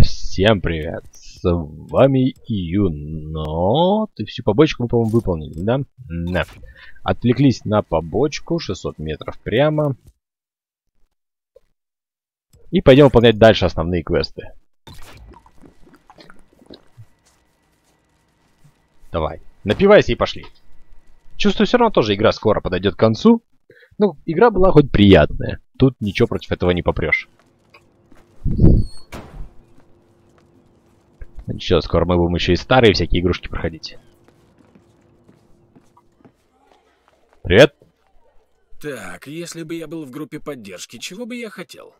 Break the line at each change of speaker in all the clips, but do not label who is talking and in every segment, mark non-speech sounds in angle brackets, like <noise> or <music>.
Всем привет! С вами Юно. Ты всю побочку мы, по-моему, выполнили, да? Да. Отвлеклись на побочку, 600 метров прямо. И пойдем выполнять дальше основные квесты. Давай, напивайся и пошли. Чувствую, все равно тоже игра скоро подойдет к концу. Ну, игра была хоть приятная. Тут ничего против этого не попрешь. Ничего, скоро мы будем еще и старые всякие игрушки проходить. Привет.
Так, если бы я был в группе поддержки, чего бы я хотел?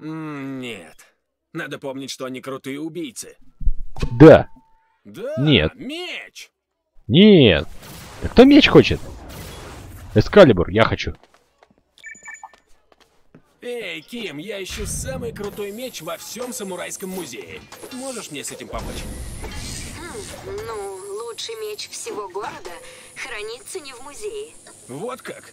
М, Нет. Надо помнить, что они крутые убийцы.
Да.
Да,
Нет.
меч!
Нет. Да кто меч хочет? Эскалибур, я хочу.
Эй, Ким, я ищу самый крутой меч во всем самурайском музее. Можешь мне с этим помочь?
Ну, лучший меч всего города хранится не в музее.
Вот как?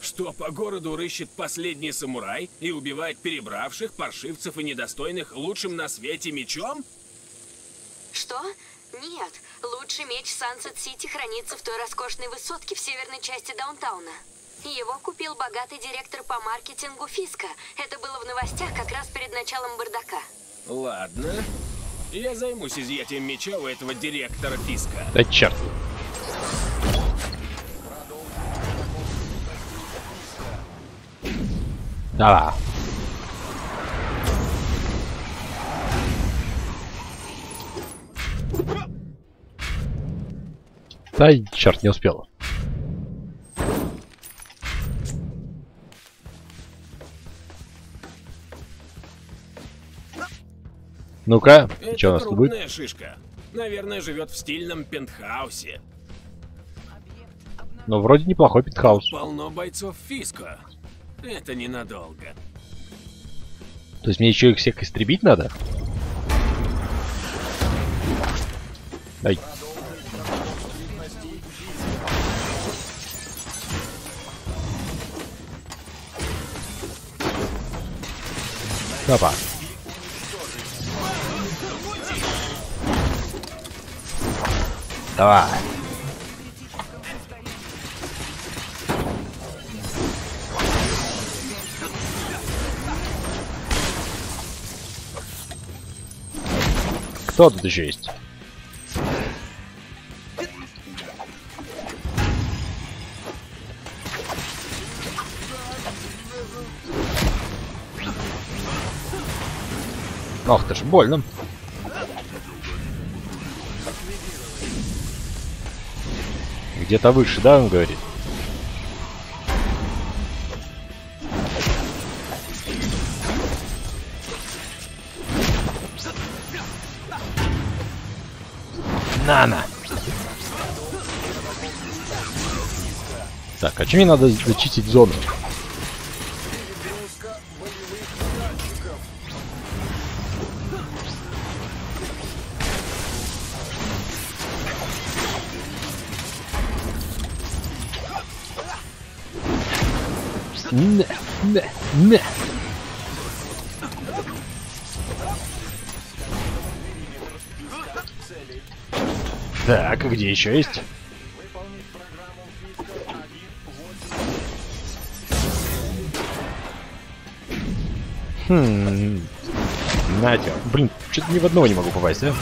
Что по городу рыщет последний самурай и убивает перебравших, паршивцев и недостойных лучшим на свете мечом?
Что? Нет, лучший меч Сансет-Сити хранится в той роскошной высотке в северной части даунтауна. Его купил богатый директор по маркетингу Фиска. Это было в новостях как раз перед началом бардака.
Ладно. Я займусь изъятием меча у этого директора Фиска.
Да черт. Да, и черт, не успел. Ну-ка, что у нас тут будет?
шишка. Наверное, живет в стильном пентхаусе.
Ну, вроде неплохой пентхаус.
Полно бойцов Фиска. Это ненадолго.
То есть мне еще их всех истребить надо? Ай. Опа. Давай. Кто тут еще есть? Ох ты ж, больно. Где-то выше, да, он говорит? Нана. Так, а чем мне надо зачистить зону? Не. Так, где еще есть? Хм. Надя. Блин, что-то ни в одного не могу попасть, а?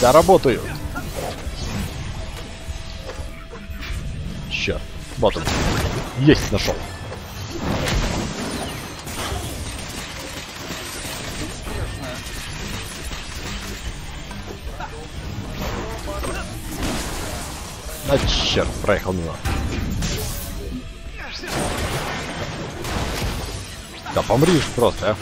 Да, работаю. Он. Есть, нашел. А черт, проехал мимо. Да помришь просто, а.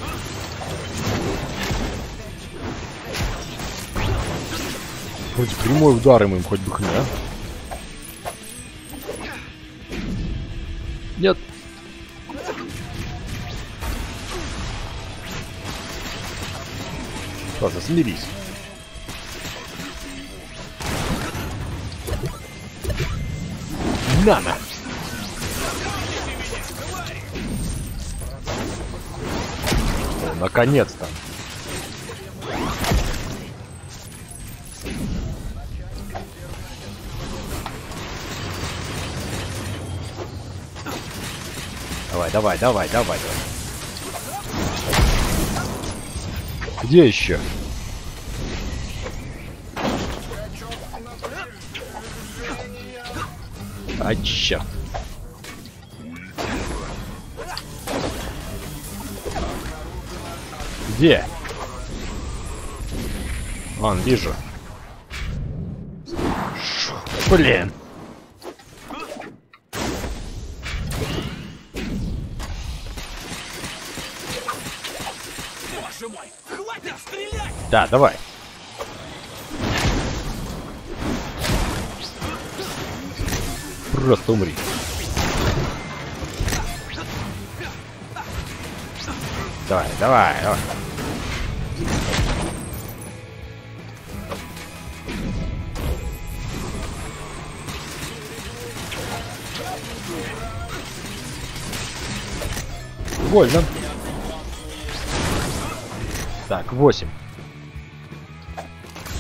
Вроде прямой удар им, им хоть бы хны, а. Ладно, смирись. Нано! Наконец-то! Давай, давай, давай, давай, давай. Где еще? А черт. Где? Вон, вижу. Ш блин.
Боже мой, хватит стрелять!
Да, давай. Просто умри. Давай, давай, давай. Больно. Так, 8.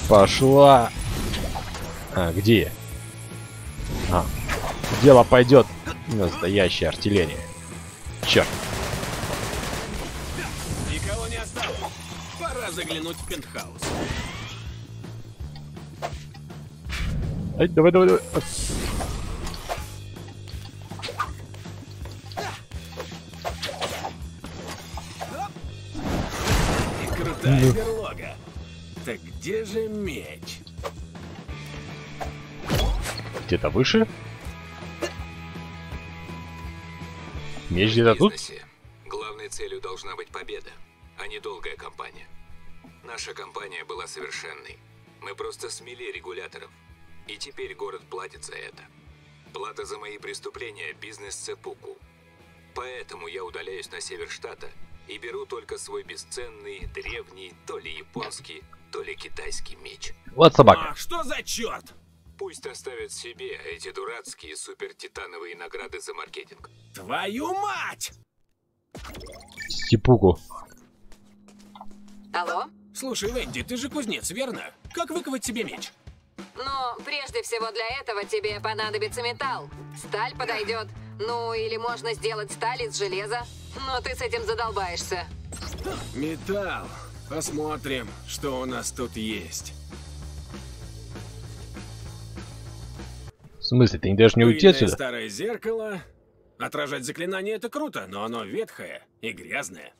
Пошла. А, где я? А, дело пойдет настоящая артиллерия. Черт.
Никого не осталось. Пора заглянуть в пентхаус.
Ай, давай, давай, давай.
Так где же меч?
Где-то выше? Меч где-то тут?
бизнесе главной целью должна быть победа, а не долгая кампания. Наша кампания была совершенной. Мы просто смели регуляторов. И теперь город платит за это. Плата за мои преступления – бизнес цепуку. Поэтому я удаляюсь на север штата и беру только свой бесценный, древний, то ли японский, то ли китайский меч.
Вот собака.
А, что за черт?
Пусть оставят себе эти дурацкие супертитановые награды за маркетинг.
Твою мать!
Степуку.
Алло?
Слушай, Венди, ты же кузнец, верно? Как выковать себе меч?
Но прежде всего для этого тебе понадобится металл. Сталь подойдет. Ну, или можно сделать сталь из железа. Но ты с этим задолбаешься.
Металл. Посмотрим, что у нас тут есть.
В смысле, ты не даешь мне уйти отсюда?
старое зеркало. Отражать заклинание это круто, но оно ветхое и грязное.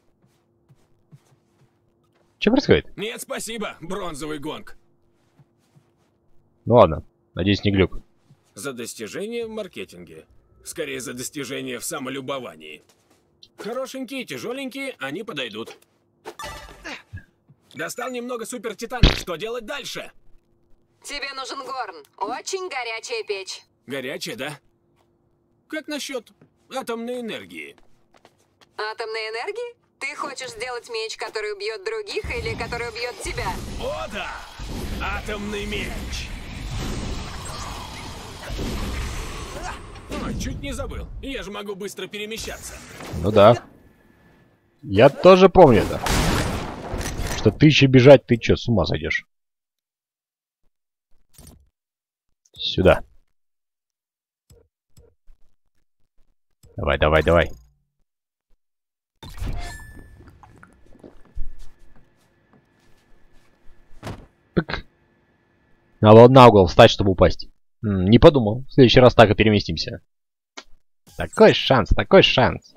Что происходит?
Нет, спасибо, бронзовый гонг.
Ну ладно. Надеюсь, не глюк.
За достижение в маркетинге. Скорее, за достижение в самолюбовании. Хорошенькие, тяжеленькие, они подойдут. Достал немного супер титана. Что делать дальше?
Тебе нужен горн. Очень горячая печь.
Горячее, да? Как насчет атомной энергии?
Атомной энергии? Ты хочешь сделать меч, который убьет других или который убьет тебя?
О да! Атомный меч! Ой, чуть не забыл. Я же могу быстро перемещаться.
Ну да. Я тоже помню это. Что ты еще бежать, ты что, с ума сойдешь? Сюда. Давай, давай, давай. Пык. Надо на угол встать, чтобы упасть. М, не подумал. В следующий раз так и переместимся. Такой шанс, такой шанс.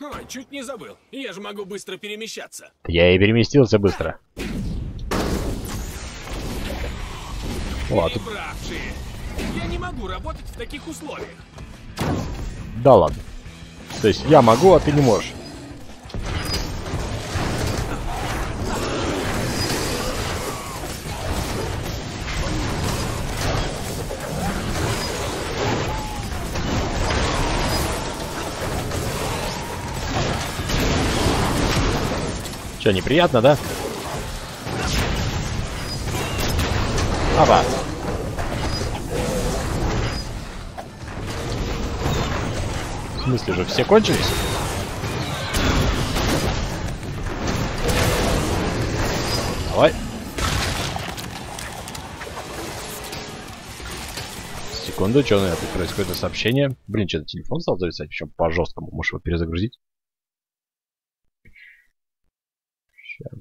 Ой, чуть не забыл. Я же могу быстро перемещаться.
Я и переместился быстро. О, тут...
Перебравшие. Я не могу работать в таких условиях.
Да ладно. То есть я могу, а ты не можешь. Че, неприятно, да? Опа. В смысле же, все кончились? Давай. Секунду, что у меня тут происходит сообщение? Блин, что-то телефон стал зависать, причем по жесткому. Можешь его перезагрузить? Сейчас.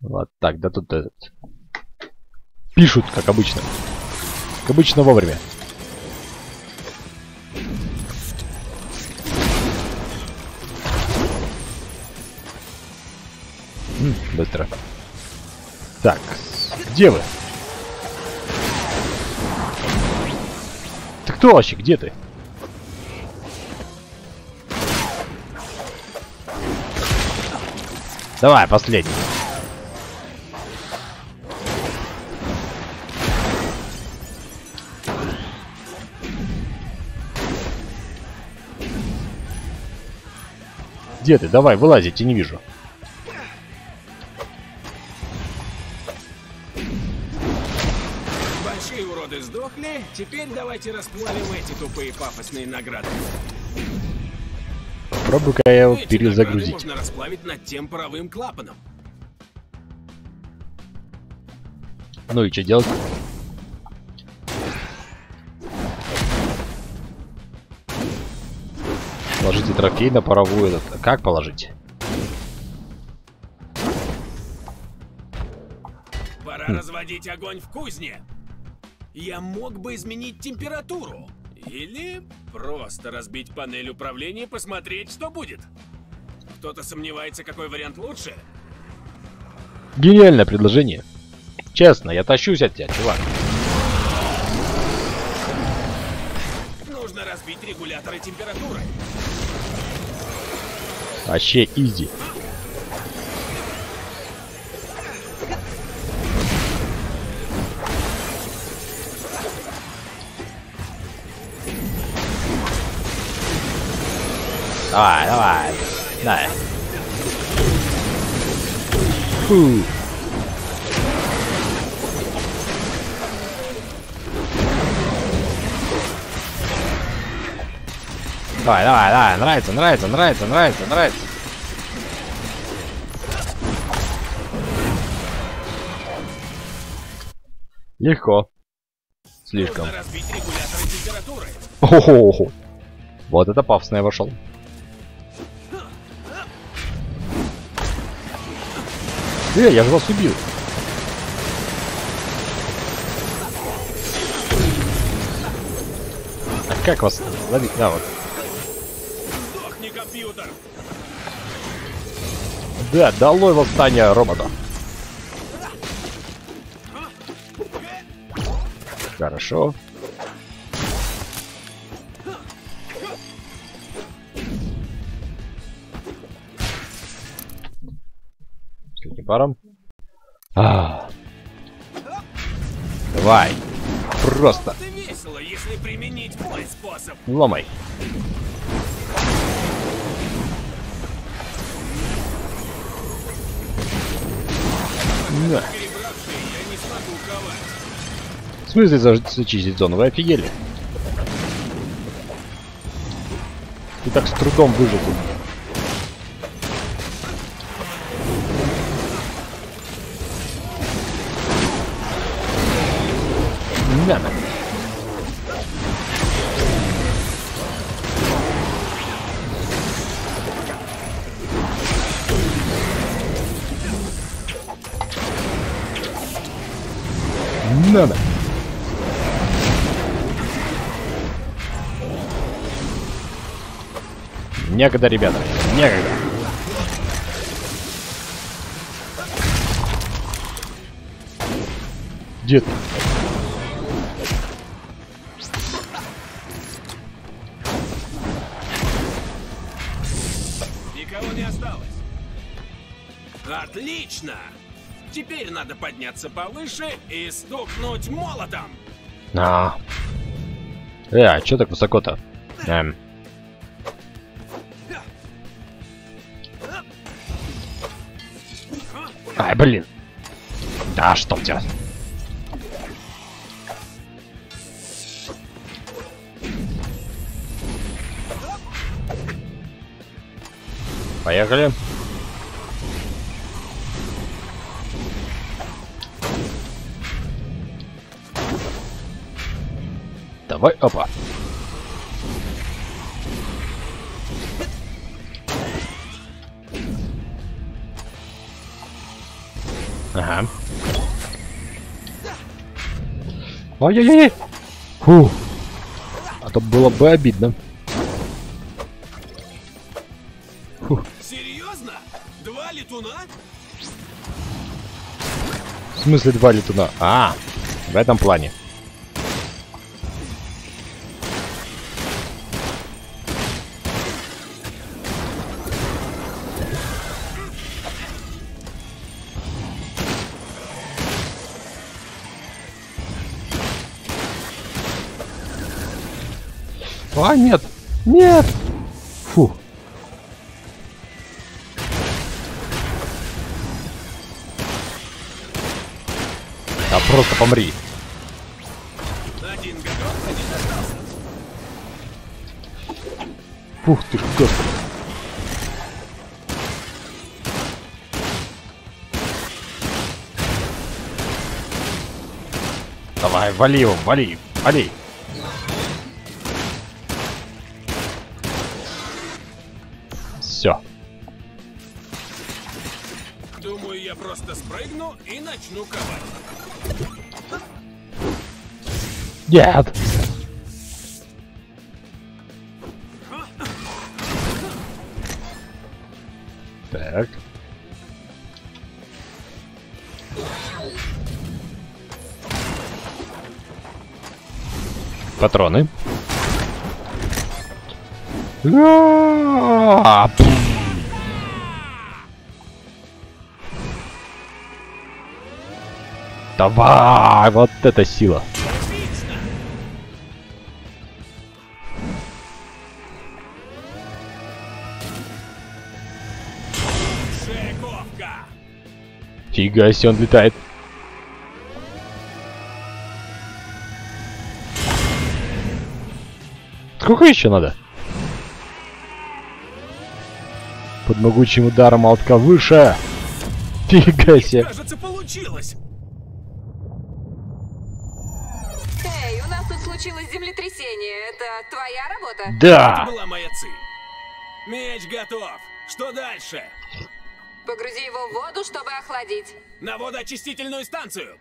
Вот так, да тут этот... Пишут, как обычно. Как обычно вовремя. М, быстро. Так, где вы? Ты кто вообще? Где ты? Давай, последний. Где ты? Давай, вылазь, я тебя не вижу.
Теперь давайте расплавим эти тупые пафосные награды.
Попробую-ка я его
Эти
перезагрузить.
можно расплавить над тем паровым клапаном.
Ну и что делать? Положите трофей на паровую. этот. Как положить?
Пора
Хм.
разводить огонь в кузне. Я мог бы изменить температуру. Или просто разбить панель управления и посмотреть, что будет. Кто-то сомневается, какой вариант лучше?
Гениальное предложение. Честно, я тащусь от тебя, чувак.
Нужно разбить регуляторы температуры.
Вообще изи. Давай, давай. Давай. Фу. Давай, давай, давай. Нравится, нравится, нравится, нравится, нравится. Легко. Слишком.
Нужно разбить регуляторы температуры.
Ого. Вот это пафосно я вошел. Э, я же вас убил. А как вас ловить? Да, вот.
Сдохни, компьютер!
Да, долой восстание робота. Хорошо. С каким паром? А. Давай. Просто
весело, если применить мой способ.
ломай. На.
Перебравшие я не смогу ковать.
В смысле за- зачистить зону? Вы офигели? Ты так с трудом выжил тут. Надо. Надо. Некогда, ребята. Некогда. Где ты?
подняться повыше и стукнуть молотом.
А. Э, а чё так высоко-то? Эм. Ай, блин. Да, что в тебя? Поехали. Давай, опа. Ага. Ай-яй-яй! Фу. А то было бы обидно. Фу.
Серьезно? Два летуна?
В смысле два летуна? А, в этом плане. А, нет! Нет! Фу. Да просто помри. Фух ты господи. Давай, вали его, вали, вали.
Просто спрыгну и начну ковать.
Нет. Так. Патроны. А, пф. Давай, вот это сила. Фига он летает. Сколько еще надо? Под могучим ударом молотка выше. Фига себе.
Кажется, получилось!
Случилось землетрясение. Это твоя работа?
Это
Да.
была моя цель. Меч готов. Что дальше?
Погрузи его в воду, чтобы охладить.
На водоочистительную станцию.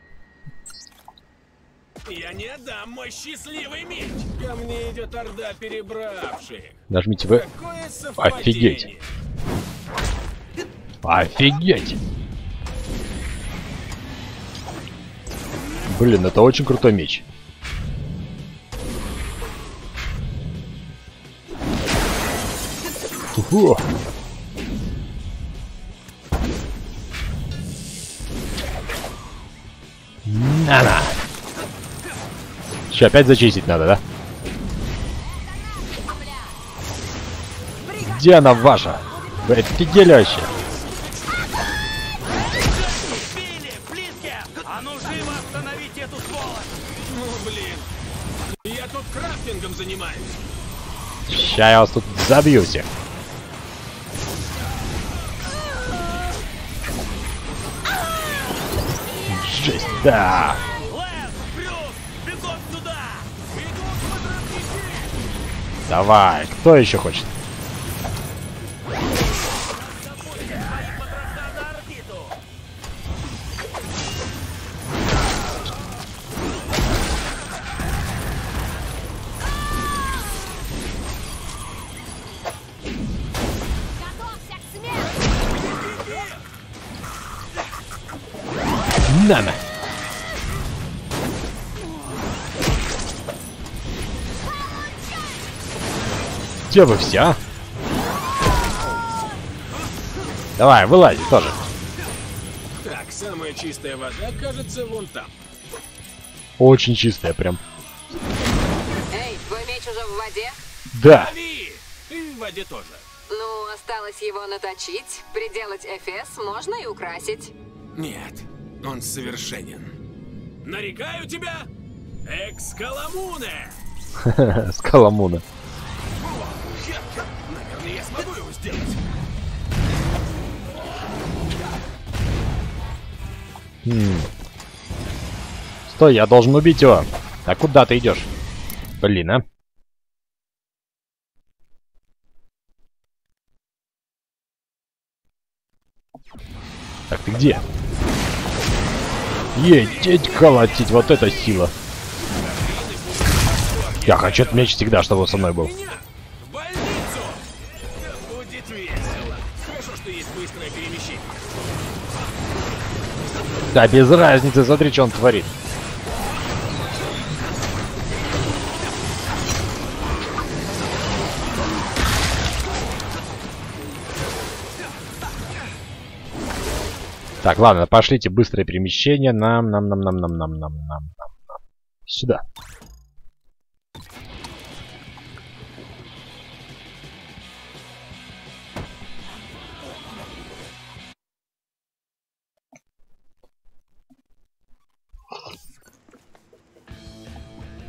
Я не отдам мой счастливый меч. Ко мне идет орда перебравших.
Нажмите В.
Какое совпадение.
Офигеть. Офигеть. Блин, это очень крутой меч. Фу. На-на. Че, опять зачистить надо, да? Где она ваша? Вы офигели вообще? Ща я вас тут забью всех. Жесть, да. Давай, кто еще хочет?
Потроха
Где вы все, а? Давай, вылазь тоже.
Так, самая чистая вода, кажется, вон там.
Очень чистая прям.
Эй, твой меч уже в воде?
Да.
Лови! И в воде тоже.
Ну, осталось его наточить, приделать эфес, можно и украсить.
Нет, он совершенен. Нарекаю тебя Экскаламуне! <laughs>
Скаламуна. Черт!
Наверное, я смогу его сделать.
Хм. Стой, я должен убить его. А куда ты идешь? Блин, а? Так, ты где? Едеть колотить, вот это сила. Я хочу этот меч всегда, чтобы он со мной был.
Да
без разницы, смотри, что он творит. Так, ладно, пошлите быстрое перемещение. Нам, нам, нам, нам, нам, нам, нам, нам, нам. Сюда.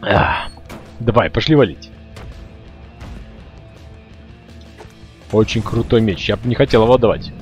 Ах, Давай, пошли валить. Очень крутой меч. Я бы не хотел его давать.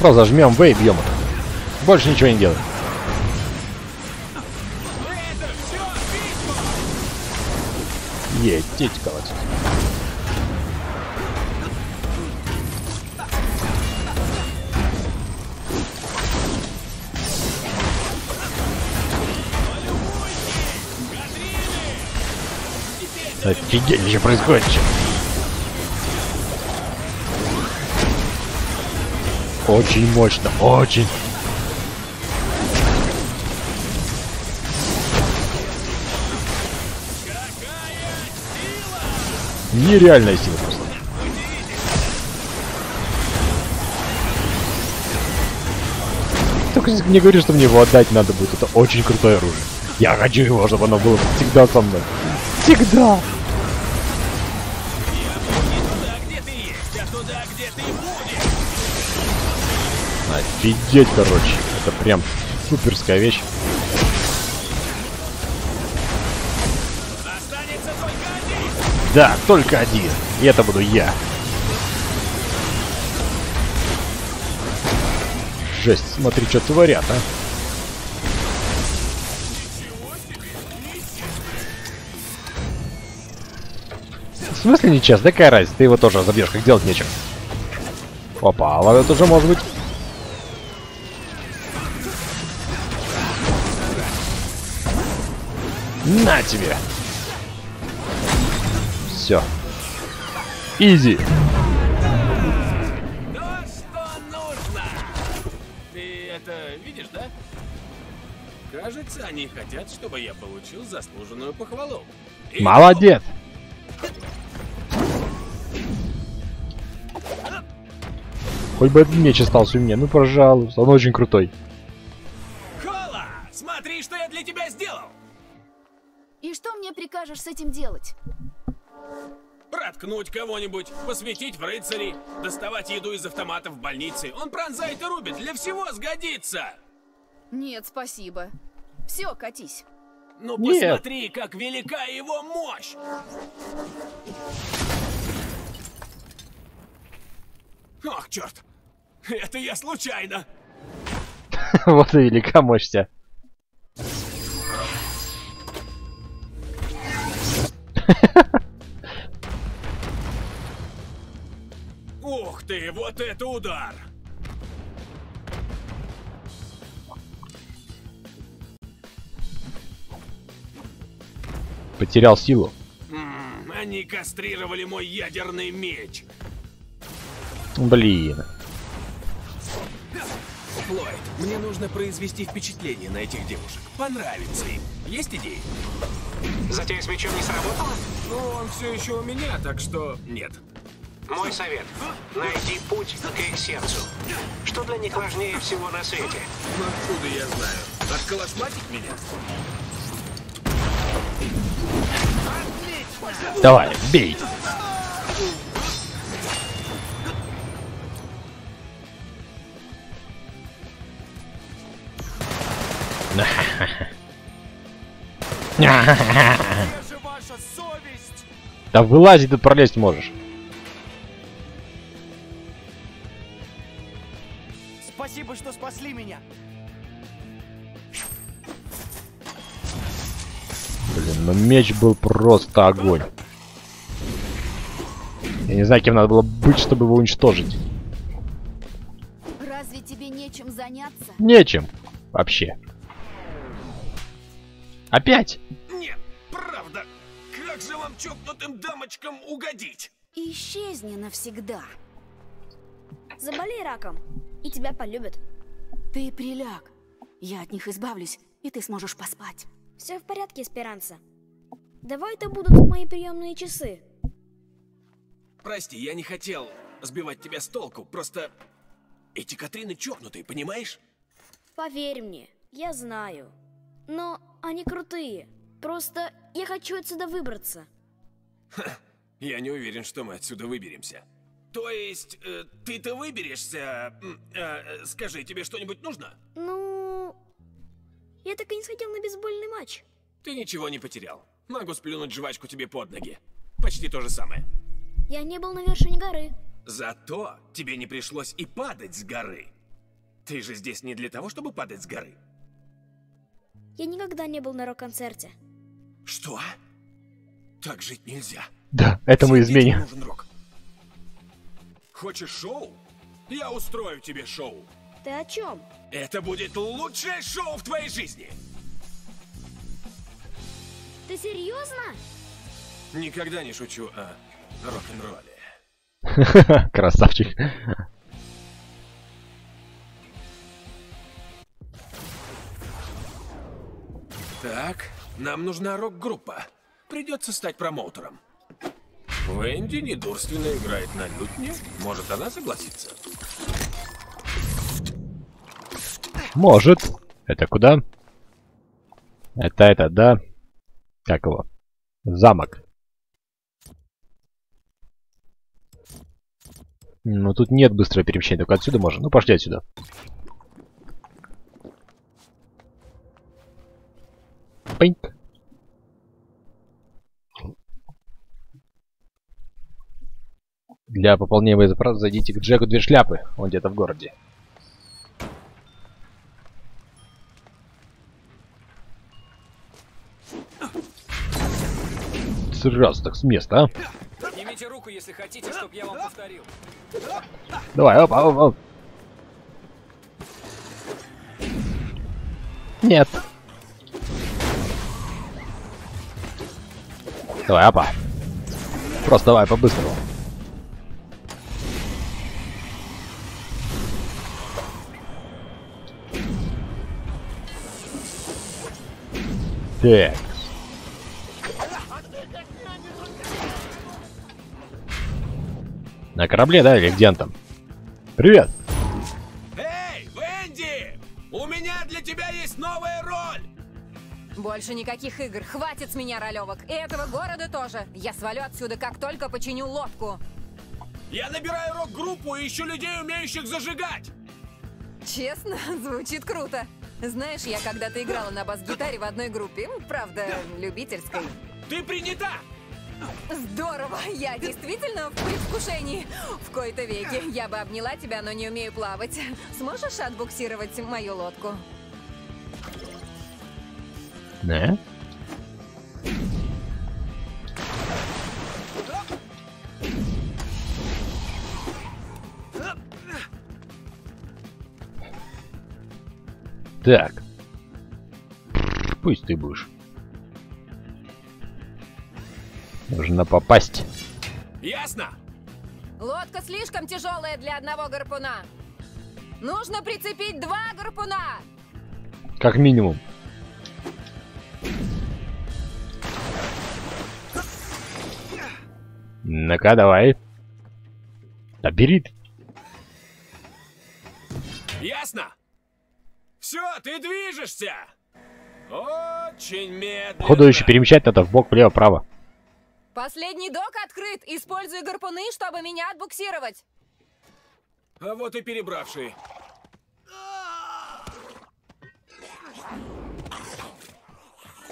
Просто жмем В и бьем их. Больше ничего не делаем. Едеть колотить. Офигеть, что происходит Очень мощно, очень. Нереальная сила просто. Только не говори, что мне его отдать надо будет. Это очень крутое оружие. Я хочу его, чтобы оно было всегда со мной. Всегда! Офигеть, короче. Это прям суперская вещь.
Останется только один!
Да, только один. И это буду я. Жесть, смотри, что творят, а. В смысле не час? Да какая разница? Ты его тоже забьешь, как делать нечего. Опа, а вот это уже может быть. На тебе! Все. Изи.
То, что нужно! Ты это видишь, да? Кажется, они хотят, чтобы я получил заслуженную похвалу. И
Молодец. Хоть бы этот меч остался у меня. Ну, пожалуйста. Он очень крутой.
Кола! Смотри, что я для тебя сделал!
И что мне прикажешь с этим делать?
Проткнуть кого-нибудь, посвятить в рыцари, доставать еду из автомата в больнице. Он пронзает и рубит, для всего сгодится!
Нет, спасибо. Все, катись.
Ну
Нет.
посмотри, как велика его мощь! Ох, черт! Это я случайно! <laughs>
Вот и велика мощь вся.
Ух ты, вот это удар!
Потерял силу.
М, Они кастрировали мой ядерный меч.
Блин.
Флойд, мне нужно произвести впечатление на этих девушек. Понравится им. Есть идеи?
Затея с мечом не сработала?
Ну, он все еще у меня, так что нет.
Мой совет. Найди путь к их сердцу. Что для них важнее всего на свете?
Ну, откуда я знаю? Отколошматить меня?
Давай, бей. Да вылази, ты пролезть можешь.
Спасибо, что спасли меня.
Блин, но меч был просто огонь. Я не знаю, кем надо было быть, чтобы его уничтожить.
Разве тебе нечем заняться?
Нечем. Вообще. Опять?
Нет, правда. Как же вам чокнутым дамочкам угодить?
Исчезни навсегда.
Заболей раком, и тебя полюбят.
Ты приляг. Я от них избавлюсь, и ты сможешь поспать.
Все в порядке, Эсперанца. Давай это будут мои приемные часы.
Прости, я не хотел сбивать тебя с толку. Просто эти Катрины чокнутые, понимаешь?
Поверь мне, я знаю. Но они крутые. Просто я хочу отсюда выбраться.
Я не уверен, что мы отсюда выберемся. То есть, э, ты-то выберешься? м, э, скажи, тебе что-нибудь нужно?
Ну... Я так и не сходил на бейсбольный матч.
Ты ничего не потерял. Могу сплюнуть жвачку тебе под ноги. Почти то же самое.
Я не был на вершине горы.
Зато тебе не пришлось и падать с горы. Ты же здесь не для того, чтобы падать с горы.
Я никогда не был на рок-концерте.
Что? Так жить нельзя.
Да, это мы изменим.
нужен рок. Хочешь шоу? Я устрою тебе шоу.
Ты о чем?
Это будет лучшее шоу в твоей жизни.
Ты серьезно?
Никогда не шучу о рок-н-ролле. <laughs>
Красавчик.
Так, нам нужна рок-группа. Придется стать промоутером. Венди недурственно играет на лютне. Может, она согласится?
Может. Это куда? Это это, да? Как его? Замок. Ну, тут нет быстрого перемещения, только отсюда можно. Ну, пошли отсюда. Пинк. Для пополнения боезапаса зайдите к Джеку Две Шляпы. Он где-то в городе. Сразу так с места, а?
Поднимите руку, если хотите, чтобы я вам повторил.
Давай, оп, оп, оп. Нет. Давай, опа. Просто давай по-быстрому. Так. На корабле, да, или где он там? Привет.
Эй, Венди! У меня для тебя есть новая роль!
Больше никаких игр. Хватит с меня ролевок. И этого города тоже. Я свалю отсюда, как только починю лодку.
Я набираю рок-группу и ищу людей, умеющих зажигать!
Честно, <laughs> звучит круто. Знаешь, я когда-то играла на бас-гитаре в одной группе. Правда, любительской.
Ты принята!
Здорово! Я действительно в предвкушении. В кои-то веки. Я бы обняла тебя, но не умею плавать. Сможешь отбуксировать мою лодку?
Да? Так. Пусть ты будешь. Нужно попасть.
Ясно?
Лодка слишком тяжелая для одного гарпуна. Нужно прицепить два гарпуна.
Как минимум. Ну-ка, давай. Да бери.
Ясно? Все, ты движешься! Очень медленно.
Походу еще перемещать надо в бок, влево, право.
Последний док открыт. Используй гарпуны, чтобы меня отбуксировать.
А вот и перебравший.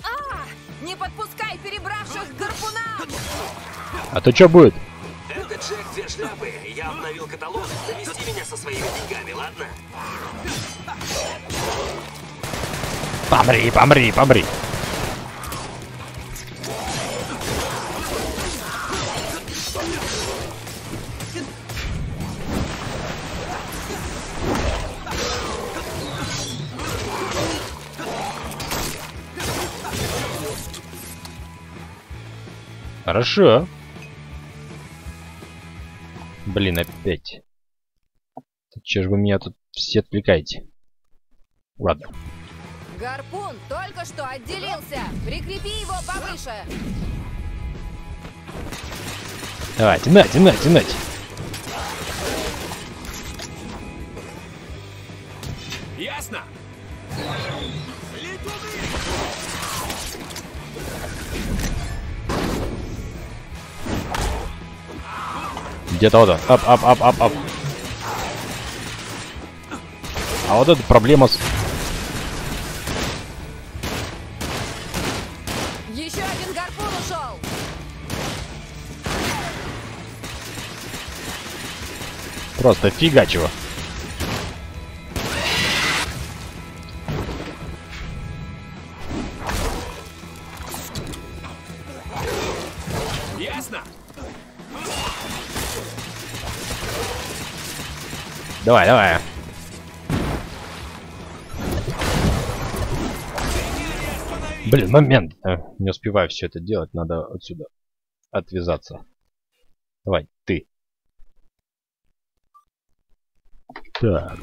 А! Не подпускай перебравших к гарпунам!
А то что будет?
Это Джек Две Шляпы. Я обновил каталог. Довести меня со своими деньгами, ладно?
Помри, помри, помри. Хорошо. Блин, опять. Че ж вы меня тут все отвлекаете? Ладно.
Гарпун только что отделился. Прикрепи его повыше.
Давайте, нате, нате, нате.
Ясно?
Где-то вот он. Ап, ап, ап, ап, ап. А вот это проблема с...
Еще один гарпун ушел.
Просто фигачево. Давай, давай. Блин, момент. Э, Не успеваю все это делать, надо отсюда отвязаться. Давай, ты. Так.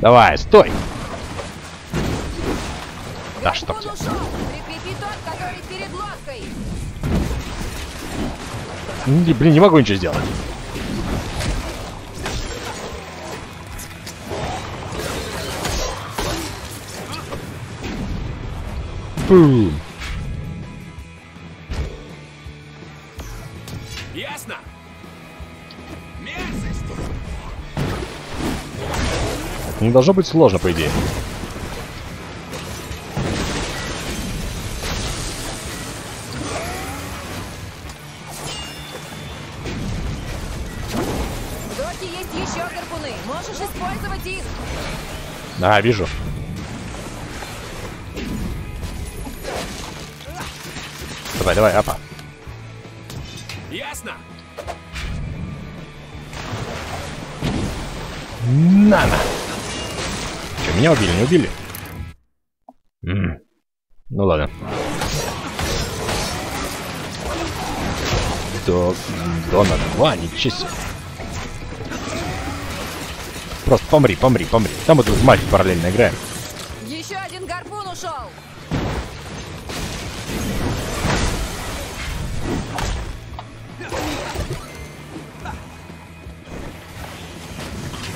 Давай, стой! Да что Не- Блин, не могу ничего сделать. Бум.
Ясно?
Не должно быть сложно, по идее.
Гарпуны. Можешь использовать их.
Да, вижу. Давай, давай, апа.
Ясно?
На, на. Че, меня убили, не убили? М. Ну ладно. До... Дона 2, ничего себе. Просто помри, помри, помри. Там мы тут в мафии параллельно играем.
Еще один гарпун ушел.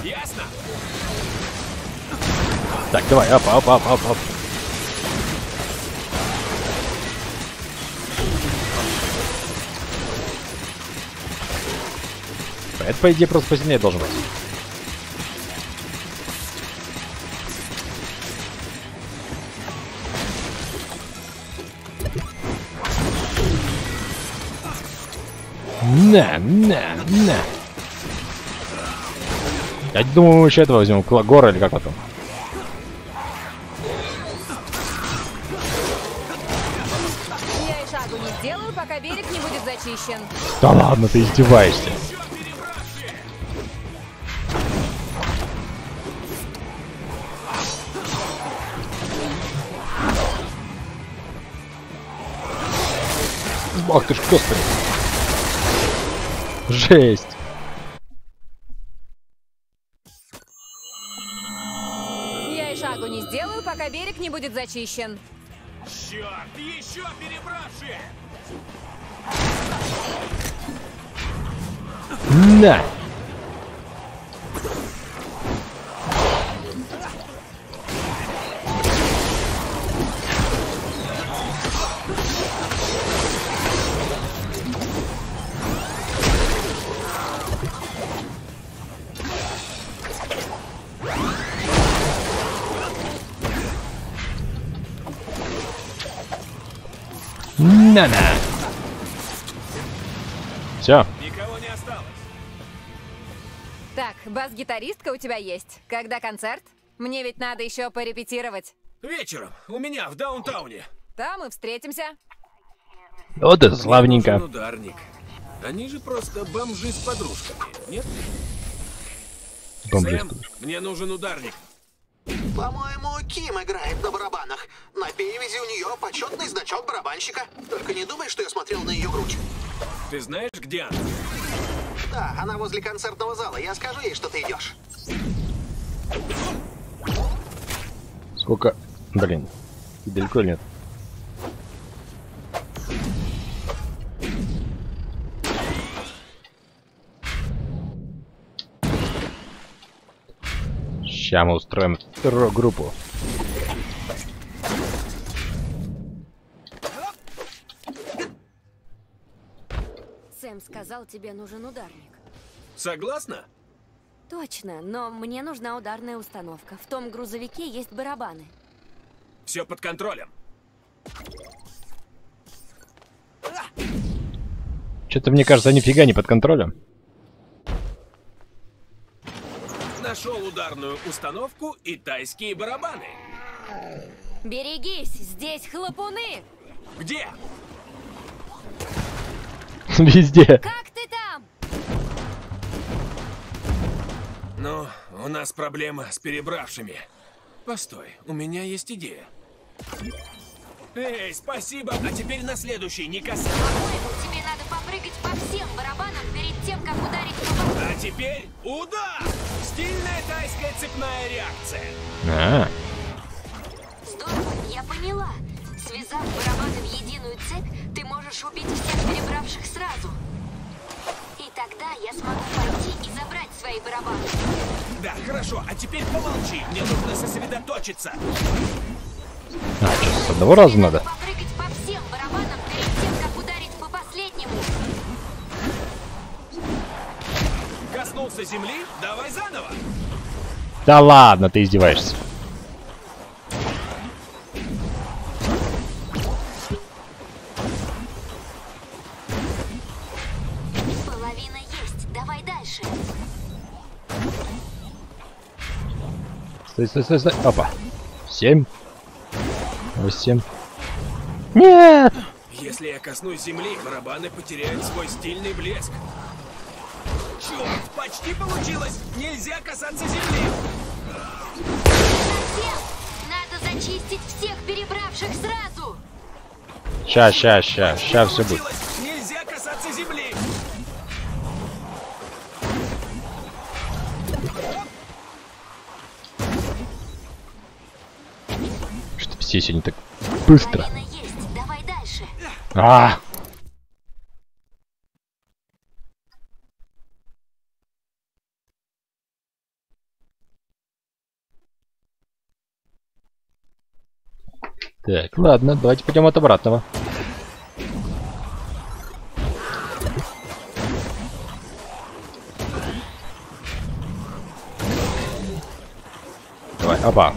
Ясно?
Так, давай, ап, ап, ап, ап. Это, по идее, просто посильнее должен быть. На, на, на. Я думаю, мы еще этого возьмем. Клагора или как потом.
Я и шагу не сделаю, пока берег не будет зачищен.
Да ладно, ты издеваешься. Ах ты ж, господи. Жесть.
Я и шагу не сделаю, пока берег не будет зачищен.
Черт, еще перебравшие!
На. На-на. Все.
Никого не осталось.
Так, бас-гитаристка у тебя есть. Когда концерт? Мне ведь надо еще порепетировать.
Вечером. У меня в даунтауне.
Там и встретимся.
Вот и славненько.
ударник. Они же просто бомжи с подружками, нет?
Бомжи с
Сэм, мне нужен ударник.
По-моему, Ким играет на барабанах. На перевязи у нее почетный значок барабанщика. Только не думай, что я смотрел на ее грудь.
Ты знаешь, где она?
Да, она возле концертного зала. Я скажу ей, что ты идешь.
Сколько... Блин. Далеко нет? Сейчас мы устроим вторую группу.
Сэм сказал, тебе нужен ударник.
Согласна?
Точно, но мне нужна ударная установка. В том грузовике есть барабаны.
Все под контролем.
Что-то мне кажется, нифига не под контролем.
Нашел ударную установку и тайские барабаны.
Берегись, здесь хлопуны!
Где? <laughs>
Везде.
Как ты там?
Ну, у нас проблема с перебравшими. Постой, у меня есть идея. Эй, спасибо, а теперь на следующий, не касайся.
По-моему, тебе надо
теперь удар! Стильная тайская цепная реакция.
А,
Здорово, я поняла. Связав барабаны в единую цепь, ты можешь убить всех перебравших сразу. И тогда я смогу пойти и забрать свои барабаны.
Да, хорошо, а теперь помолчи, мне нужно сосредоточиться.
а что, с одного раза надо?
Коснулся земли, давай заново.
Да ладно, ты издеваешься.
Половина есть, давай дальше.
Стой, стой, стой, стой. Опа. Семь. Восемь. Нет!
Если я коснусь земли, барабаны потеряют свой стильный блеск. Черт, почти получилось! Нельзя касаться земли!
Надо зачистить всех перебравших сразу!
Ща, ща, ща, ща все будет.
Нельзя касаться земли!
Что все сегодня так быстро.
Давай дальше.
А! Так, ладно, давайте пойдем от обратного. Давай, опа.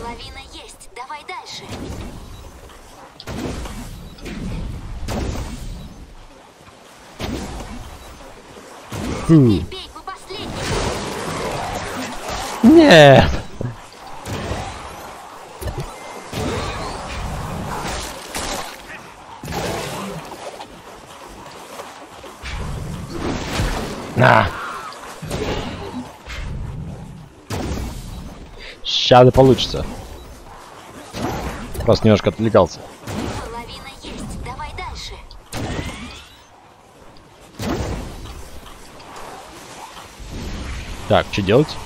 Половина есть, давай дальше. Последнему.
Нет. На. Сейчас да получится. Просто немножко отвлекался.
Половина есть, давай дальше.
Так, что делать?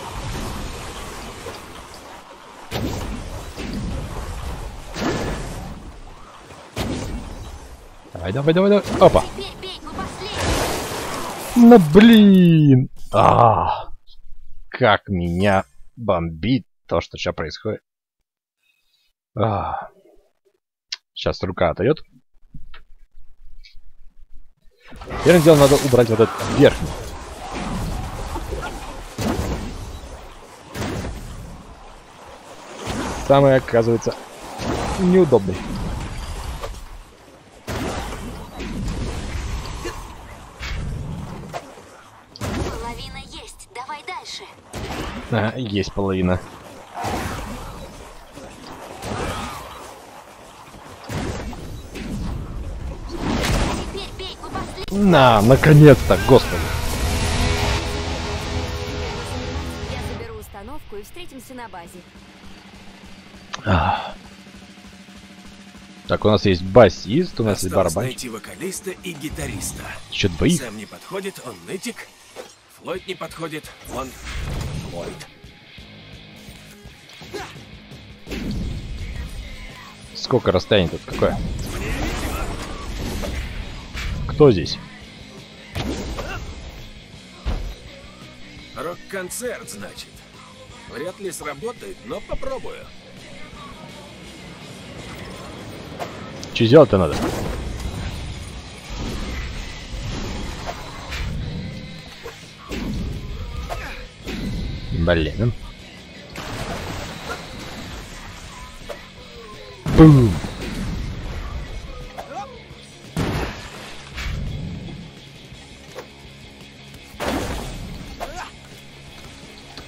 Давай, давай, давай, давай. Опа. Ну блин. А, как меня бомбит то, что сейчас происходит. А. Сейчас рука отойдет. Первым делом надо убрать вот этот верхний. Самый, оказывается, неудобный. Ага, есть половина. На, наконец-то, господи.
Я заберу установку и встретимся на базе.
Так, у нас есть басист, у нас есть
Осталось
барабанщик.
найти вокалиста и гитариста.
Еще двоих?
Сэм не подходит, он нытик. Флойд не подходит, он Флойд.
Сколько расстояние тут? Какое? Кто здесь?
Рок-концерт, значит. Вряд ли сработает, но попробую.
Что сделать-то надо? Блин. Бум.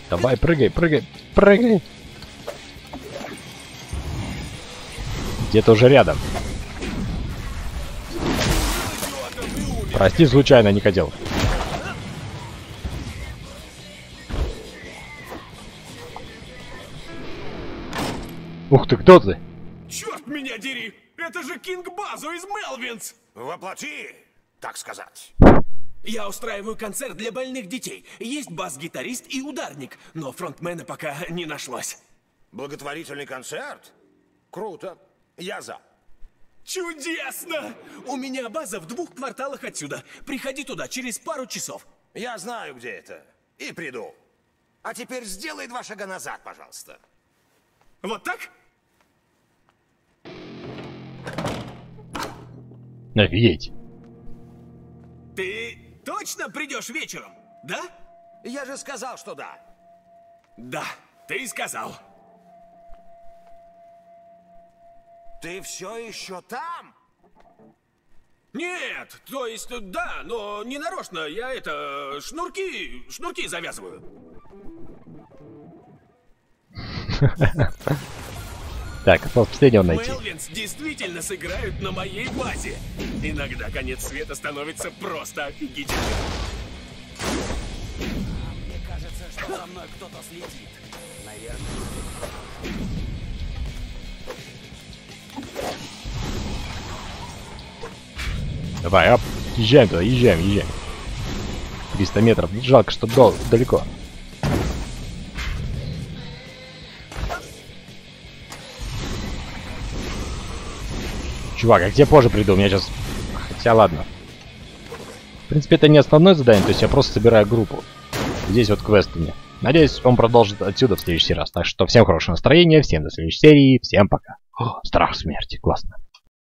Давай, прыгай, прыгай, прыгай. Где-то уже рядом. Прости, случайно не хотел. Ух ты, кто ты?
Черт меня дери! Это же Кинг Базу из Мелвинс!
Воплоти, так сказать.
Я устраиваю концерт для больных детей. Есть бас-гитарист и ударник, но фронтмена пока не нашлось.
Благотворительный концерт? Круто. Я за.
Чудесно! У меня база в двух кварталах отсюда. Приходи туда через пару часов.
Я знаю, где это. И приду. А теперь сделай два шага назад, пожалуйста.
Вот так?
Офигеть.
Ты точно придешь вечером, да?
Я же сказал, что да.
Да, ты сказал.
Ты все еще там?
Нет, то есть, да, но не нарочно. Я это, шнурки, шнурки завязываю. <laughs>
Так, осталось последнего найти.
Мелвинс действительно сыграют на моей базе. Иногда конец света становится просто офигительным.
Мне кажется, что за мной кто-то следит. Наверное.
Давай, оп. Езжаем туда, езжаем, езжаем. 300 метров. Жалко, что дол далеко. Чувак, я к тебе позже приду, у меня сейчас... Хотя ладно. В принципе, это не основное задание, то есть я просто собираю группу. Здесь вот квест у меня. Надеюсь, он продолжит отсюда в следующий раз. Так что всем хорошего настроения, всем до следующей серии, всем пока. О, страх смерти, классно.